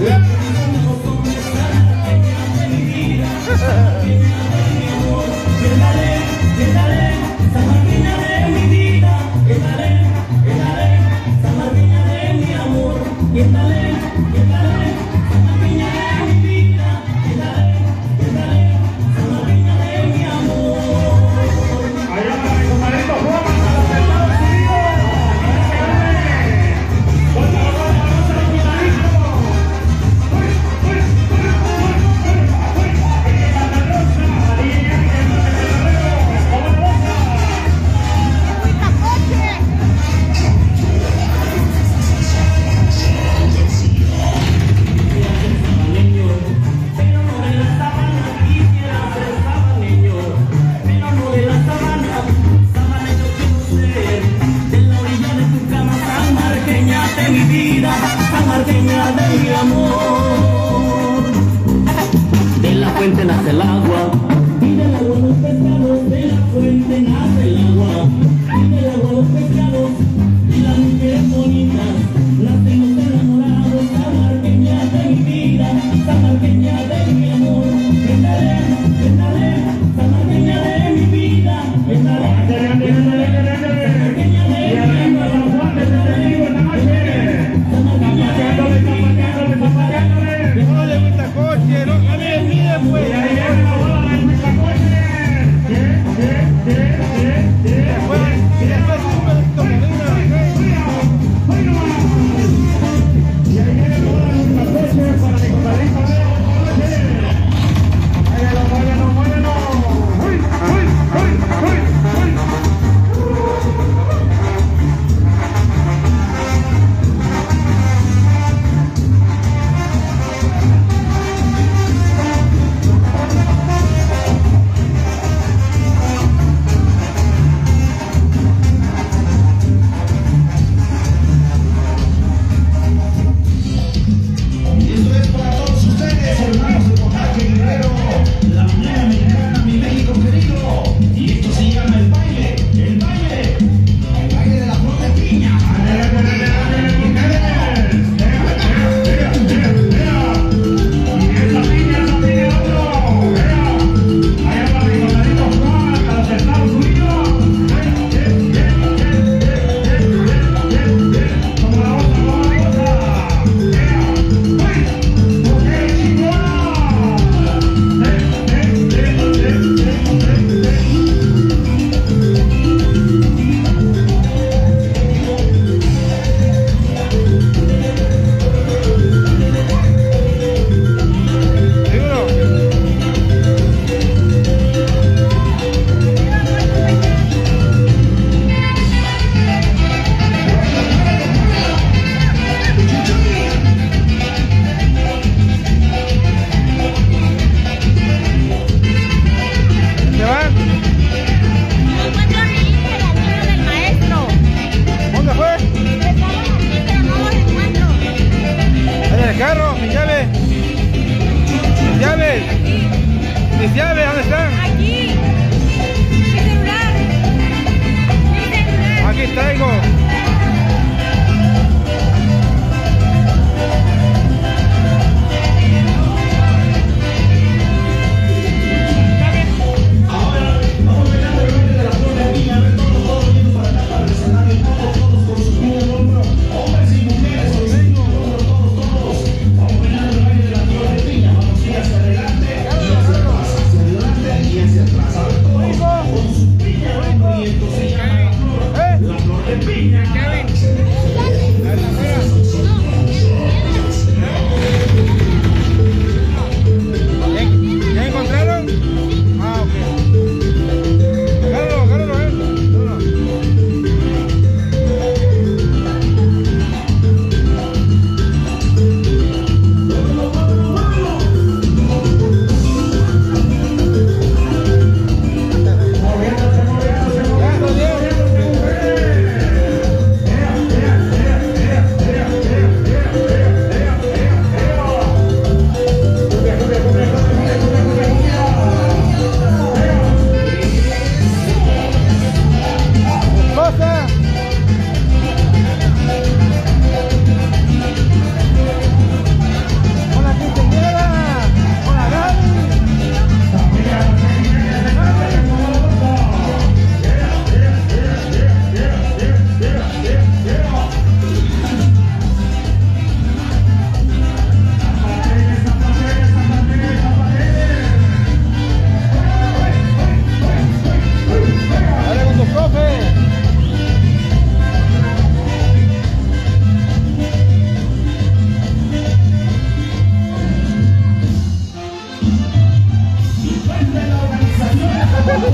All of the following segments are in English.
Yeah.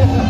Yeah.